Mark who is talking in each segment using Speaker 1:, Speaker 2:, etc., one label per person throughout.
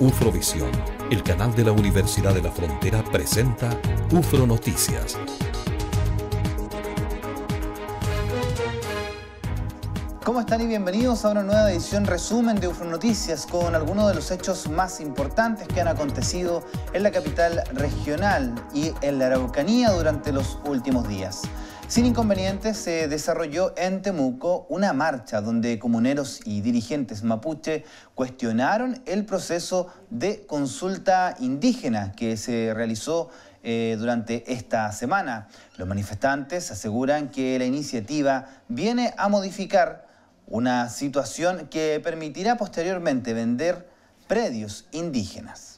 Speaker 1: Ufrovisión, el canal de la Universidad de la Frontera, presenta UFRO Noticias.
Speaker 2: ¿Cómo están y bienvenidos a una nueva edición resumen de UFRO Noticias con algunos de los hechos más importantes que han acontecido en la capital regional y en la Araucanía durante los últimos días. Sin inconvenientes se desarrolló en Temuco una marcha donde comuneros y dirigentes mapuche cuestionaron el proceso de consulta indígena que se realizó eh, durante esta semana. Los manifestantes aseguran que la iniciativa viene a modificar una situación que permitirá posteriormente vender predios indígenas.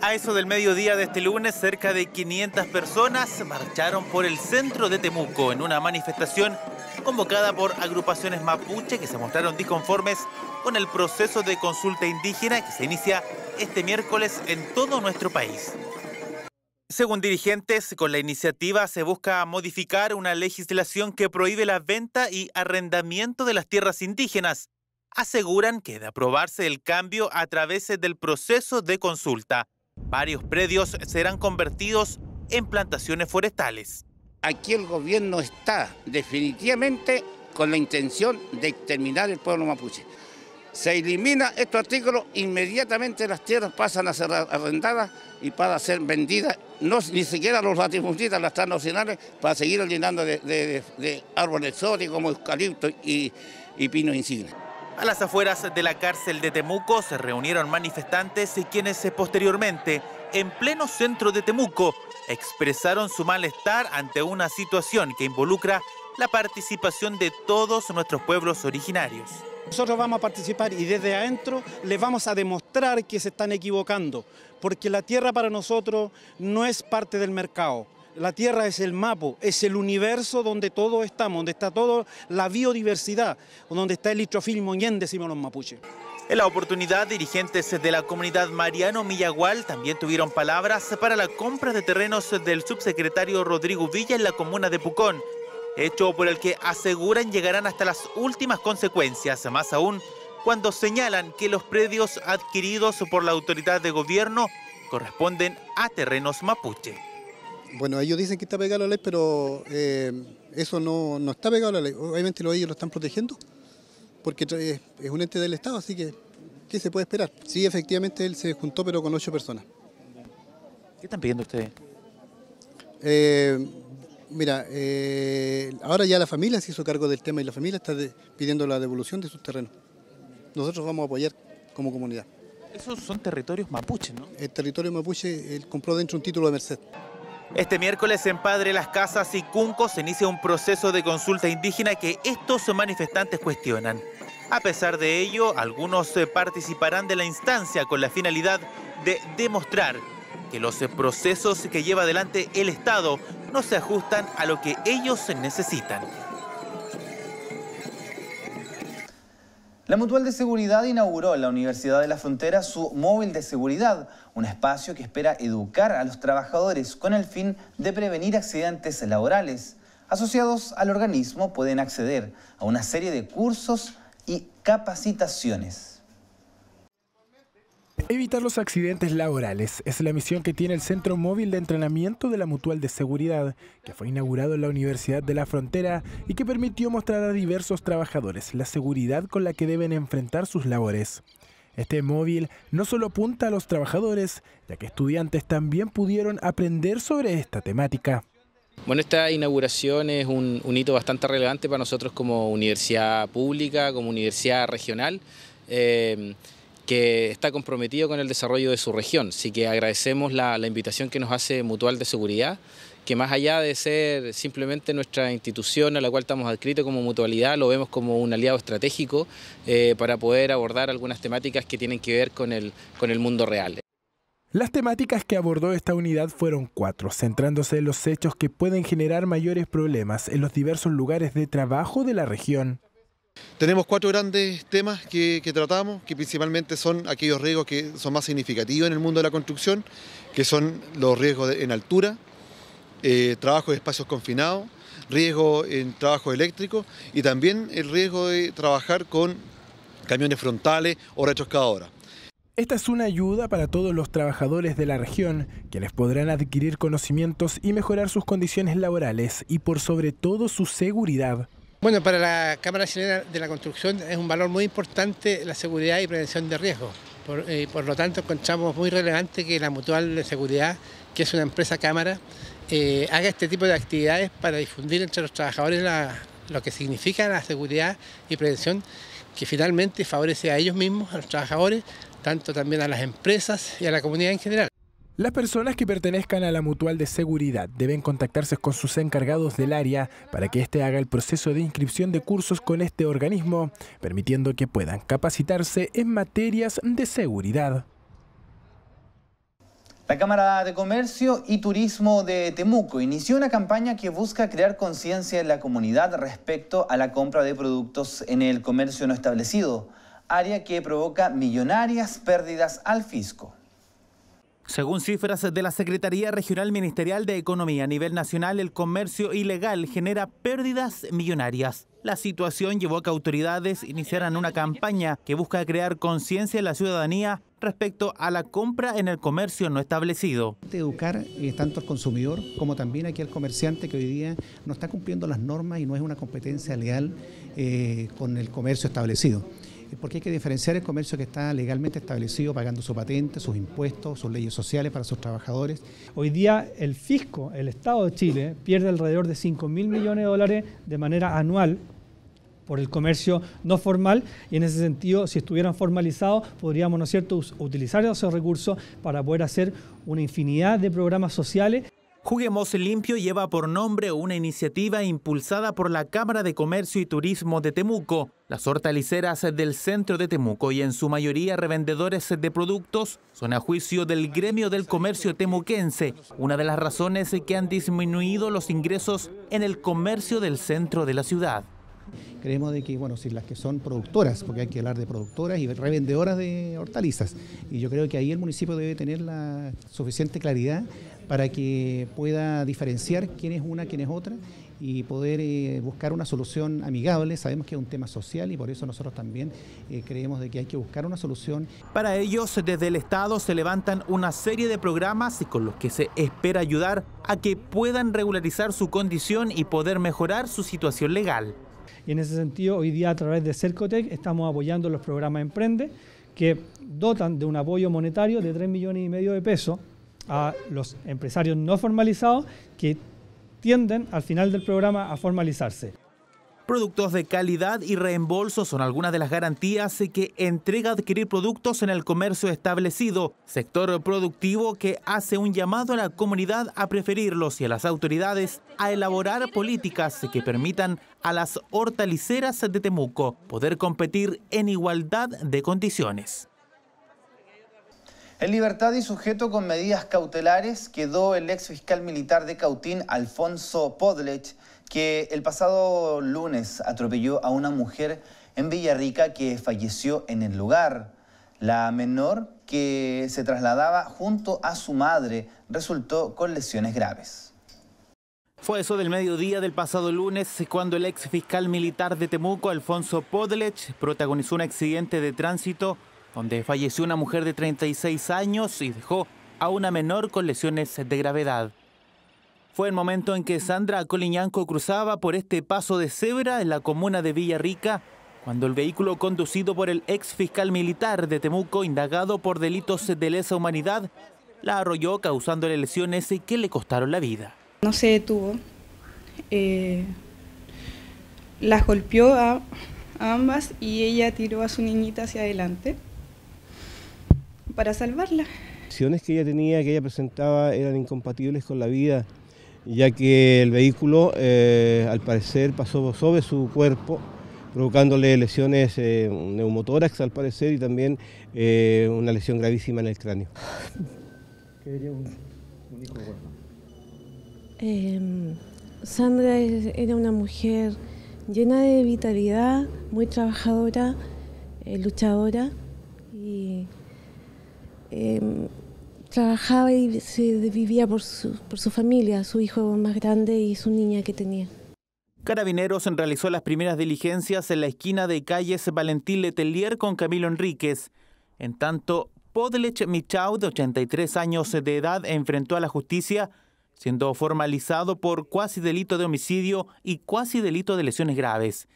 Speaker 3: A eso del mediodía de este lunes, cerca de 500 personas marcharon por el centro de Temuco en una manifestación convocada por agrupaciones mapuche que se mostraron disconformes con el proceso de consulta indígena que se inicia este miércoles en todo nuestro país. Según dirigentes, con la iniciativa se busca modificar una legislación que prohíbe la venta y arrendamiento de las tierras indígenas. Aseguran que de aprobarse el cambio a través del proceso de consulta, Varios predios serán convertidos en plantaciones forestales.
Speaker 4: Aquí el gobierno está definitivamente con la intención de exterminar el pueblo mapuche. Se elimina estos artículos, inmediatamente las tierras pasan a ser arrendadas y para ser vendidas, no, ni siquiera los latifundistas, las transnacionales, para seguir llenando de, árboles exóticos como eucalipto y, y pino.
Speaker 3: A las afueras de la cárcel de Temuco se reunieron manifestantes y quienes posteriormente, en pleno centro de Temuco, expresaron su malestar ante una situación que involucra la participación de todos nuestros pueblos originarios.
Speaker 5: Nosotros vamos a participar y desde adentro les vamos a demostrar que se están equivocando, porque la tierra para nosotros no es parte del mercado. La Tierra es el mapo, es el universo donde todos estamos, donde está toda la biodiversidad, donde está el litrofil moñén, decimos los mapuches.
Speaker 3: En la oportunidad, dirigentes de la comunidad Mariano Millagual también tuvieron palabras para la compra de terrenos del subsecretario Rodrigo Villa en la comuna de Pucón, hecho por el que aseguran llegarán hasta las últimas consecuencias, más aún cuando señalan que los predios adquiridos por la autoridad de gobierno corresponden a terrenos mapuche.
Speaker 6: Bueno, ellos dicen que está pegado a la ley, pero eh, eso no, está pegado a la ley. Obviamente ellos lo están protegiendo, porque es un ente del Estado, así que, ¿qué se puede esperar? Sí, efectivamente él se juntó, pero con ocho personas.
Speaker 3: ¿Qué están pidiendo ustedes?
Speaker 6: Eh, mira, eh, ahora ya la familia se hizo cargo del tema y la familia está pidiendo la devolución de sus terrenos. Nosotros vamos a apoyar como comunidad.
Speaker 3: Esos son territorios mapuche, ¿no?
Speaker 6: El territorio mapuche él compró dentro un título de merced.
Speaker 3: Este miércoles en Padre Las Casas y Cunco se inicia un proceso de consulta indígena que estos manifestantes cuestionan. A pesar de ello, algunos eh, participarán de la instancia con la finalidad de demostrar que los procesos que lleva adelante el Estado no se ajustan a lo que ellos necesitan.
Speaker 2: La Mutual de Seguridad inauguró en la Universidad de la Frontera su móvil de seguridad, un espacio que espera educar a los trabajadores con el fin de prevenir accidentes laborales. Asociados al organismo pueden acceder a una serie de cursos y capacitaciones.
Speaker 7: Evitar los accidentes laborales es la misión que tiene el Centro Móvil de Entrenamiento de la Mutual de Seguridad, que fue inaugurado en la Universidad de la Frontera y que permitió mostrar a diversos trabajadores la seguridad con la que deben enfrentar sus labores. Este móvil no solo apunta a los trabajadores, ya que estudiantes también pudieron aprender sobre esta temática.
Speaker 8: Bueno, esta inauguración es un, hito bastante relevante para nosotros como universidad pública, como universidad regional. Eh, que está comprometido con el desarrollo de su región. Así que agradecemos la, invitación que nos hace Mutual de Seguridad, que más allá de ser simplemente nuestra institución a la cual estamos adscritos como mutualidad, lo vemos como un aliado estratégico eh, para poder abordar algunas temáticas que tienen que ver con el, con el mundo real.
Speaker 7: Las temáticas que abordó esta unidad fueron cuatro, centrándose en los hechos que pueden generar mayores problemas en los diversos lugares de trabajo de la región.
Speaker 9: Tenemos cuatro grandes temas que, tratamos, que principalmente son aquellos riesgos que son más significativos en el mundo de la construcción, que son los riesgos en altura, eh, trabajo de espacios confinados, riesgo en trabajo eléctrico y también el riesgo de trabajar con camiones frontales o retroexcavadoras.
Speaker 7: Esta es una ayuda para todos los trabajadores de la región, quienes podrán adquirir conocimientos y mejorar sus condiciones laborales y por sobre todo su seguridad.
Speaker 10: Bueno, para la Cámara Chilena de la Construcción es un valor muy importante la seguridad y prevención de riesgos. Por, eh, lo tanto, encontramos muy relevante que la Mutual de Seguridad, que es una empresa Cámara, eh, haga este tipo de actividades para difundir entre los trabajadores lo que significa la seguridad y prevención, que finalmente favorece a ellos mismos, a los trabajadores, tanto también a las empresas y a la comunidad en general.
Speaker 7: Las personas que pertenezcan a la mutual de seguridad deben contactarse con sus encargados del área para que éste haga el proceso de inscripción de cursos con este organismo, permitiendo que puedan capacitarse en materias de seguridad.
Speaker 2: La Cámara de Comercio y Turismo de Temuco inició una campaña que busca crear conciencia en la comunidad respecto a la compra de productos en el comercio no establecido área que provoca millonarias pérdidas al fisco.
Speaker 3: Según cifras de la Secretaría Regional Ministerial de Economía a nivel nacional, el comercio ilegal genera pérdidas millonarias. La situación llevó a que autoridades iniciaran una campaña que busca crear conciencia en la ciudadanía respecto a la compra en el comercio no establecido.
Speaker 11: Educar eh, tanto al consumidor como también aquí al comerciante que hoy día no está cumpliendo las normas y no es una competencia legal eh, con el comercio establecido porque hay que diferenciar el comercio que está legalmente establecido, pagando su patente, sus impuestos, sus leyes sociales para sus trabajadores.
Speaker 12: Hoy día el fisco, el Estado de Chile, pierde alrededor de 5 mil millones de dólares de manera anual por el comercio no formal y en ese sentido, si estuvieran formalizados, podríamos, ¿no es cierto?, utilizar esos recursos para poder hacer una infinidad de programas sociales
Speaker 3: Juguemos Limpio lleva por nombre una iniciativa impulsada por la Cámara de Comercio y Turismo de Temuco. Las hortaliceras del centro de Temuco y en su mayoría revendedores de productos son a juicio del gremio del comercio temuquense, una de las razones que han disminuido los ingresos en el comercio del centro de la ciudad.
Speaker 11: Creemos de que, bueno, si las que son productoras, porque hay que hablar de productoras y revendedoras de hortalizas, y yo creo que ahí el municipio debe tener la suficiente claridad para que pueda diferenciar quién es una, quién es otra y poder eh, buscar una solución amigable. Sabemos que es un tema social y por eso nosotros también eh, creemos de que hay que buscar una solución.
Speaker 3: Para ellos, desde el Estado se levantan una serie de programas con los que se espera ayudar a que puedan regularizar su condición y poder mejorar su situación legal.
Speaker 12: Y en ese sentido, hoy día a través de Cercotec estamos apoyando los programas Emprende que dotan de un apoyo monetario de 3 millones y medio de pesos a los empresarios no formalizados que tienden al final del programa a formalizarse.
Speaker 3: Productos de calidad y reembolso son algunas de las garantías que entrega adquirir productos en el comercio establecido, sector productivo que hace un llamado a la comunidad a preferirlos y a las autoridades a elaborar políticas que permitan a las hortaliceras de Temuco poder competir en igualdad de condiciones.
Speaker 2: En libertad y sujeto con medidas cautelares quedó el ex fiscal militar de Cautín, Alfonso Podlech, que el pasado lunes atropelló a una mujer en Villarrica que falleció en el lugar. La menor, que se trasladaba junto a su madre, resultó con lesiones graves.
Speaker 3: Fue eso del mediodía del pasado lunes cuando el ex fiscal militar de Temuco, Alfonso Podlech, protagonizó un accidente de tránsito donde falleció una mujer de 36 años y dejó a una menor con lesiones de gravedad. Fue el momento en que Sandra Coliñanco cruzaba por este paso de cebra en la comuna de Villarrica, cuando el vehículo conducido por el ex fiscal militar de Temuco, indagado por delitos de lesa humanidad, la arrolló causándole lesiones que le costaron la vida.
Speaker 13: No se detuvo. Eh, las golpeó a ambas y ella tiró a su niñita hacia adelante para salvarla.
Speaker 14: Las acciones que ella tenía, que ella presentaba, eran incompatibles con la vida, ya que el vehículo eh, al parecer pasó sobre su cuerpo, provocándole lesiones eh, neumotórax al parecer y también eh, una lesión gravísima en el cráneo.
Speaker 15: Em, Sandra era una mujer llena de vitalidad, muy trabajadora, luchadora y Em, trabajaba y se vivía por su, por su familia, su hijo más grande y su niña que tenía.
Speaker 3: Carabineros realizó las primeras diligencias en la esquina de calles Valentín Letelier con Camilo Enríquez. En tanto, Podlech Michau, de 83 años de edad, enfrentó a la justicia siendo formalizado por cuasi delito de homicidio y cuasi delito de lesiones graves.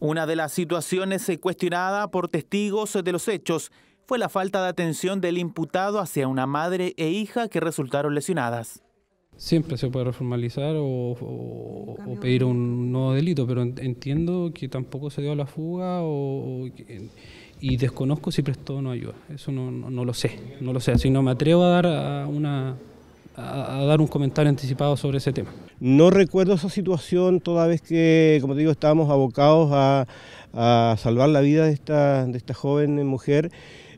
Speaker 3: Una de las situaciones cuestionada por testigos de los hechos fue la falta de atención del imputado hacia una madre e hija que resultaron lesionadas.
Speaker 16: Siempre se puede reformalizar o, pedir un nuevo delito, pero entiendo que tampoco se dio a la fuga y desconozco si prestó o no ayuda. Eso no, no, lo sé, no lo sé. Así no me atrevo a dar una, a, dar un comentario anticipado sobre ese tema.
Speaker 14: No recuerdo esa situación toda vez que, como te digo, estábamos abocados a, a salvar la vida de esta, de esta joven mujer.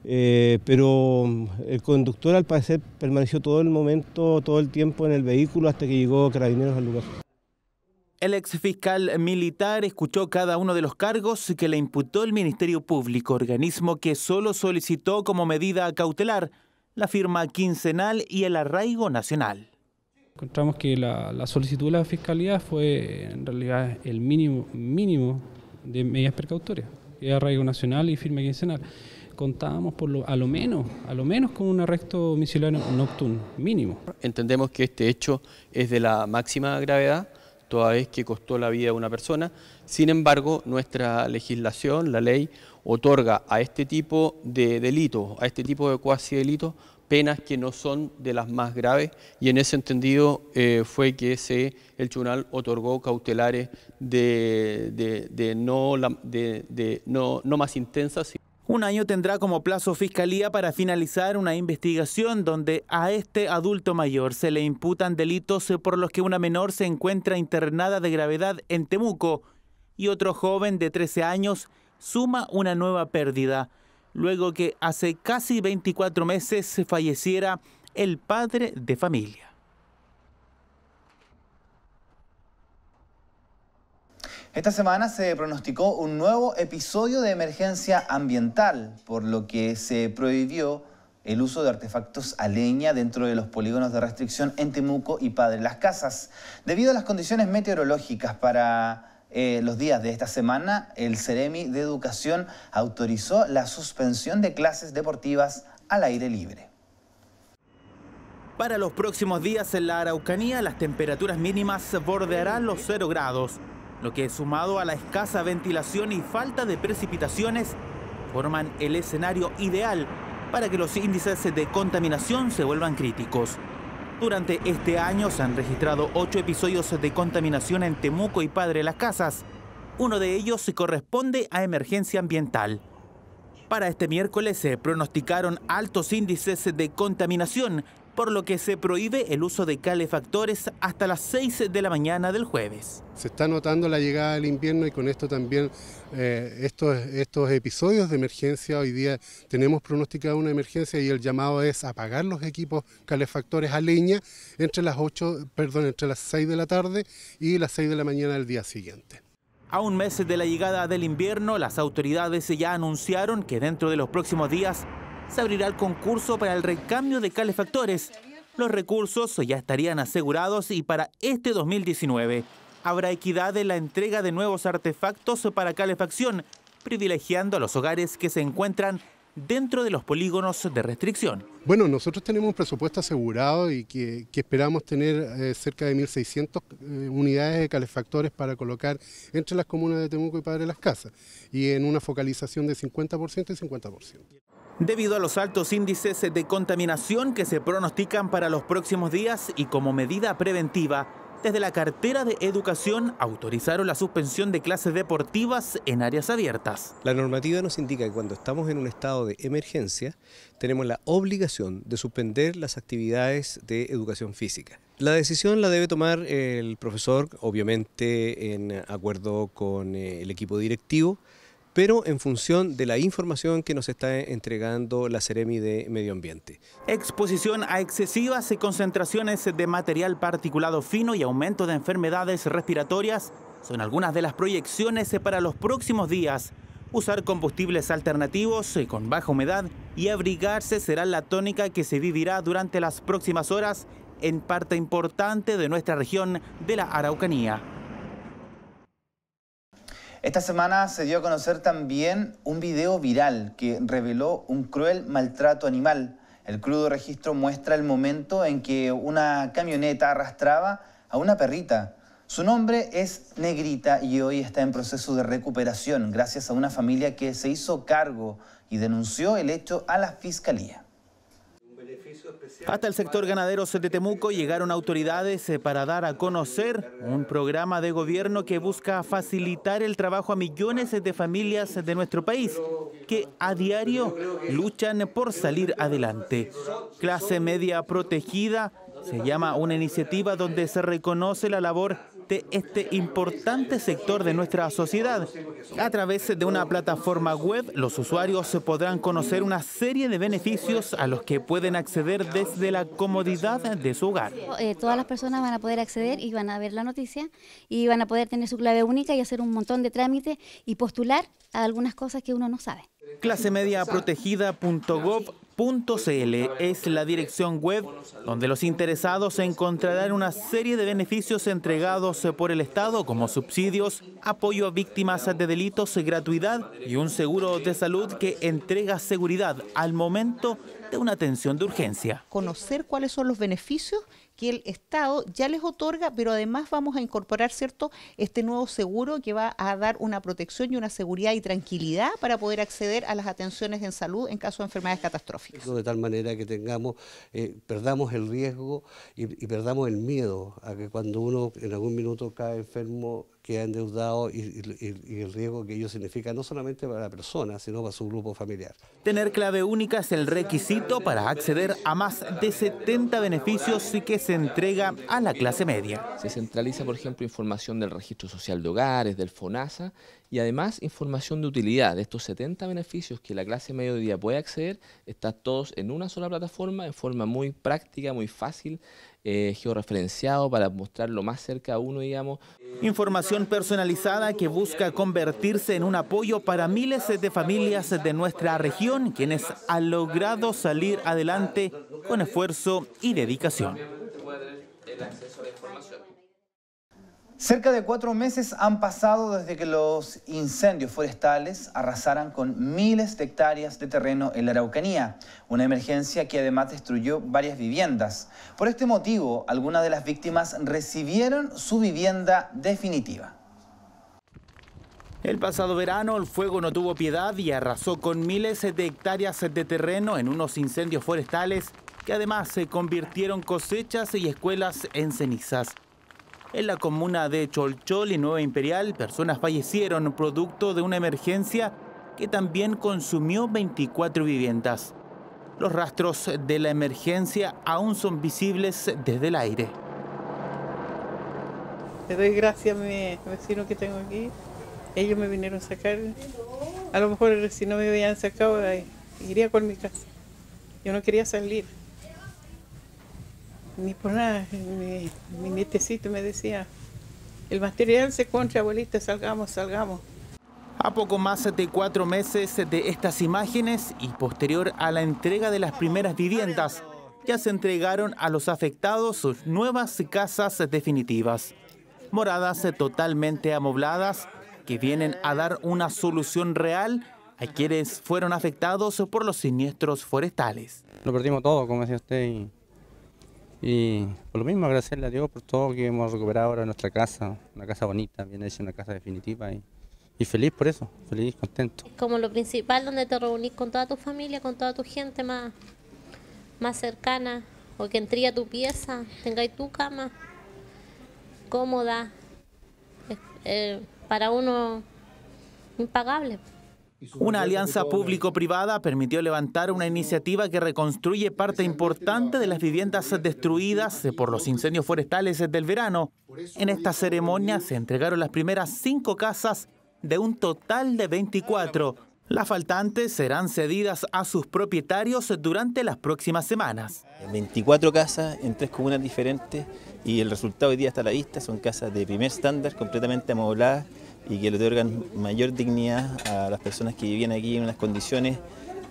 Speaker 14: Eh, pero el conductor al parecer permaneció todo el momento, todo el tiempo en el vehículo hasta que llegó Carabineros al lugar.
Speaker 3: El ex fiscal militar escuchó cada uno de los cargos que le imputó el Ministerio Público, organismo que solo solicitó como medida cautelar la firma quincenal y el arraigo nacional.
Speaker 16: Encontramos que la, solicitud de la Fiscalía fue en realidad el mínimo, mínimo de medidas precautorias, que arraigo nacional y firma quincenal. Contábamos por lo, a lo menos, a lo menos con un arresto domiciliario nocturno, mínimo.
Speaker 17: Entendemos que este hecho es de la máxima gravedad, toda vez que costó la vida de una persona. Sin embargo, nuestra legislación, la ley, otorga a este tipo de delitos, a este tipo de cuasi delitos, penas que no son de las más graves y en ese entendido eh, fue que se, el tribunal otorgó cautelares de, no, de, no, no más intensas.
Speaker 3: Un año tendrá como plazo Fiscalía para finalizar una investigación donde a este adulto mayor se le imputan delitos por los que una menor se encuentra internada de gravedad en Temuco y otro joven de 13 años suma una nueva pérdida, luego que hace casi 24 meses falleciera el padre de familia.
Speaker 2: Esta semana se pronosticó un nuevo episodio de emergencia ambiental, por lo que se prohibió el uso de artefactos a leña dentro de los polígonos de restricción en Temuco y Padre Las Casas. Debido a las condiciones meteorológicas para eh, los días de esta semana, el Ceremi de Educación autorizó la suspensión de clases deportivas al aire libre.
Speaker 3: Para los próximos días en la Araucanía, las temperaturas mínimas bordearán los 0 grados, lo que sumado a la escasa ventilación y falta de precipitaciones, forman el escenario ideal para que los índices de contaminación se vuelvan críticos. Durante este año se han registrado ocho episodios de contaminación en Temuco y Padre Las Casas. Uno de ellos se corresponde a emergencia ambiental. Para este miércoles se pronosticaron altos índices de contaminación, por lo que se prohíbe el uso de calefactores hasta las 6 de la mañana del jueves.
Speaker 18: Se está notando la llegada del invierno y con esto también eh, estos, estos episodios de emergencia. Hoy día tenemos pronosticada una emergencia y el llamado es apagar los equipos calefactores a leña entre las 8, perdón, entre las 6 de la tarde y las 6 de la mañana del día siguiente.
Speaker 3: A un mes de la llegada del invierno, las autoridades ya anunciaron que dentro de los próximos días se abrirá el concurso para el recambio de calefactores. Los recursos ya estarían asegurados y para este 2019 habrá equidad en la entrega de nuevos artefactos para calefacción, privilegiando a los hogares que se encuentran dentro de los polígonos de restricción.
Speaker 18: Bueno, nosotros tenemos un presupuesto asegurado y que, esperamos tener eh, cerca de 1.600 eh, unidades de calefactores para colocar entre las comunas de Temuco y Padre Las Casas y en una focalización de 50% y 50%.
Speaker 3: Debido a los altos índices de contaminación que se pronostican para los próximos días y como medida preventiva, desde la cartera de educación autorizaron la suspensión de clases deportivas en áreas abiertas.
Speaker 19: La normativa nos indica que cuando estamos en un estado de emergencia tenemos la obligación de suspender las actividades de educación física. La decisión la debe tomar el profesor, obviamente en acuerdo con eh, el equipo directivo, pero en función de la información que nos está entregando la Ceremi de Medio Ambiente.
Speaker 3: Exposición a excesivas concentraciones de material particulado fino y aumento de enfermedades respiratorias son algunas de las proyecciones para los próximos días. Usar combustibles alternativos con baja humedad y abrigarse será la tónica que se vivirá durante las próximas horas en parte importante de nuestra región de la Araucanía.
Speaker 2: Esta semana se dio a conocer también un video viral que reveló un cruel maltrato animal. El crudo registro muestra el momento en que una camioneta arrastraba a una perrita. Su nombre es Negrita y hoy está en proceso de recuperación gracias a una familia que se hizo cargo y denunció el hecho a la fiscalía.
Speaker 3: Hasta el sector ganadero de Temuco llegaron autoridades eh, para dar a conocer un programa de gobierno que busca facilitar el trabajo a millones de familias de nuestro país que a diario luchan por salir adelante. Clase media protegida se llama una iniciativa donde se reconoce la labor este importante sector de nuestra sociedad. A través de una plataforma web, los usuarios podrán conocer una serie de beneficios a los que pueden acceder desde la comodidad de su hogar.
Speaker 20: Eh, todas las personas van a poder acceder y van a ver la noticia y van a poder tener su clave única y hacer un montón de trámites y postular a algunas cosas que uno no sabe.
Speaker 3: Clasemediaprotegida.gov .cl es la dirección web donde los interesados encontrarán una serie de beneficios entregados por el Estado como subsidios, apoyo a víctimas de delitos, gratuidad y un seguro de salud que entrega seguridad al momento de una atención de urgencia.
Speaker 21: Conocer cuáles son los beneficios que el Estado ya les otorga, pero además vamos a incorporar, ¿cierto?, este nuevo seguro que va a dar una protección y una seguridad y tranquilidad para poder acceder a las atenciones en salud en caso de enfermedades catastróficas.
Speaker 22: De tal manera que tengamos, eh, perdamos el riesgo y, y perdamos el miedo a que cuando uno en algún minuto cae enfermo que han endeudado y, el riesgo que ello significa no solamente para la persona, sino para su grupo familiar.
Speaker 3: Tener clave única es el requisito para acceder a más de 70 beneficios que se entrega a la clase media.
Speaker 23: Se centraliza, por ejemplo, información del registro social de hogares, del FONASA y además información de utilidad. De estos 70 beneficios que la clase media puede acceder, están todos en una sola plataforma, en forma muy práctica, muy fácil, eh, georreferenciado para mostrarlo más cerca a uno, digamos.
Speaker 3: Información personalizada que busca convertirse en un apoyo para miles de familias de nuestra región, quienes han logrado salir adelante con esfuerzo y dedicación.
Speaker 2: Cerca de cuatro meses han pasado desde que los incendios forestales arrasaran con miles de hectáreas de terreno en la Araucanía, una emergencia que además destruyó varias viviendas. Por este motivo, algunas de las víctimas recibieron su vivienda definitiva.
Speaker 3: El pasado verano el fuego no tuvo piedad y arrasó con miles de hectáreas de terreno en unos incendios forestales que además se convirtieron cosechas y escuelas en cenizas. En la comuna de Cholchol y Nueva Imperial, personas fallecieron producto de una emergencia que también consumió 24 viviendas. Los rastros de la emergencia aún son visibles desde el aire.
Speaker 24: Le doy gracias a mi vecino que tengo aquí. Ellos me vinieron a sacar. A lo mejor si no me habían sacado, iría con mi casa. Yo no quería salir ni por nada. Mi, mi nietecito me decía, el material se contra, abuelita, salgamos, salgamos.
Speaker 3: A poco más de cuatro meses de estas imágenes y posterior a la entrega de las primeras viviendas, ya se entregaron a los afectados sus nuevas casas definitivas. Moradas totalmente amobladas que vienen a dar una solución real a quienes fueron afectados por los siniestros forestales.
Speaker 25: Lo perdimos todo, como decía usted, y y por lo mismo agradecerle a Dios por todo que hemos recuperado ahora nuestra casa, una casa bonita, bien hecha, una casa definitiva y, feliz por eso, feliz, contento.
Speaker 26: Como lo principal donde te reunís con toda tu familia, con toda tu gente más, más cercana, o que entría tu pieza, tengáis tu cama cómoda, eh, para uno impagable.
Speaker 3: Una alianza público-privada permitió levantar una iniciativa que reconstruye parte importante de las viviendas destruidas por los incendios forestales del verano. En esta ceremonia se entregaron las primeras cinco casas de un total de 24. Las faltantes serán cedidas a sus propietarios durante las próximas semanas.
Speaker 27: 24 casas en tres comunas diferentes y el resultado hoy día está a la vista. Son casas de primer estándar, completamente amobladas y que le otorgan mayor dignidad a las personas que vivían aquí en unas condiciones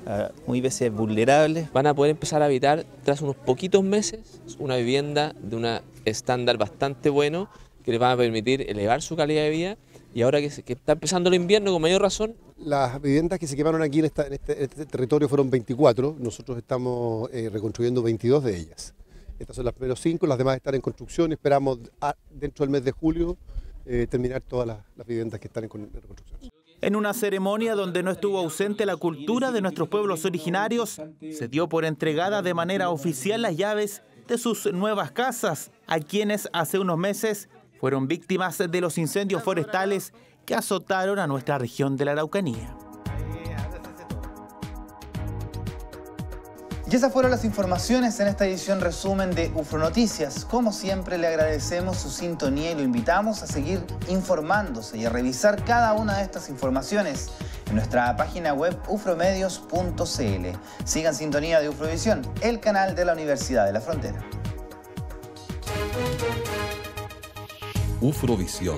Speaker 27: ah, muy veces vulnerables.
Speaker 23: Van a poder empezar a habitar tras unos poquitos meses una vivienda de un estándar bastante bueno que les va a permitir elevar su calidad de vida y ahora que, que está empezando el invierno con mayor razón.
Speaker 14: Las viviendas que se quemaron aquí en, este, este, territorio fueron 24, nosotros estamos eh, reconstruyendo 22 de ellas. Estas son las primeras cinco, las demás están en construcción, esperamos dentro del mes de julio eh, terminar todas las, viviendas que están en, en reconstrucción.
Speaker 3: En una ceremonia donde no estuvo ausente la cultura de nuestros pueblos originarios, se dio por entregada de manera oficial las llaves de sus nuevas casas a quienes hace unos meses fueron víctimas de los incendios forestales que azotaron a nuestra región de la Araucanía.
Speaker 2: Y esas fueron las informaciones en esta edición resumen de UFRO Noticias. Como siempre le agradecemos su sintonía y lo invitamos a seguir informándose y a revisar cada una de estas informaciones en nuestra página web ufromedios.cl. Sigan sintonía de Ufrovisión, el canal de la Universidad de la Frontera.
Speaker 28: Ufrovisión,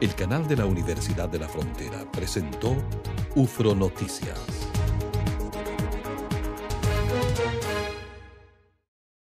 Speaker 28: el canal de la Universidad de la Frontera, presentó UFRO Noticias.